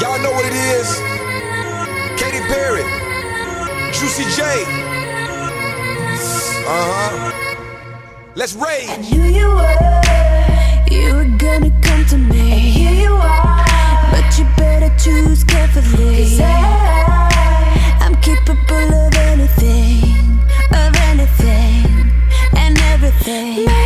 Y'all know what it is. Katy Perry, Juicy J. Uh huh. Let's rage. And knew you were, you were gonna come to me. And here you are, but you better choose carefully. Cause I, I'm capable of anything, of anything, and everything.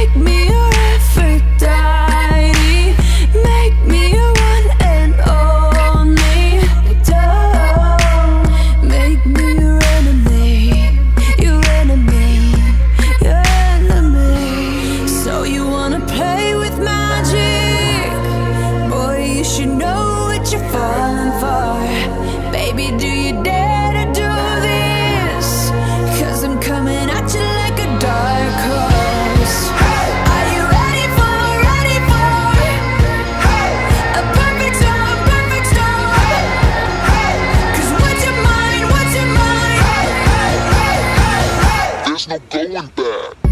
no going back.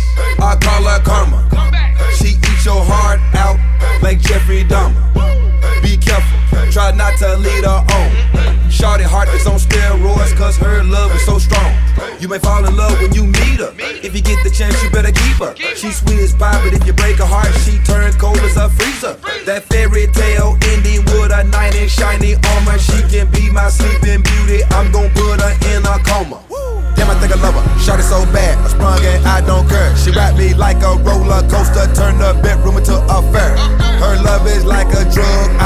to lead her on. Shorty heart is on steroids, cause her love is so strong. You may fall in love when you meet her. If you get the chance, you better keep her. She's sweet as pie, but if you break her heart, she turn cold as a freezer. That fairy tale ending with a knight in shiny armor. She can be my sleeping beauty. I'm gonna put her in a coma. Damn, I think I love her. Shorty so bad, I sprung and I don't care. She rap me like a roller coaster, turn the bedroom into a fair. Her love is like a drug.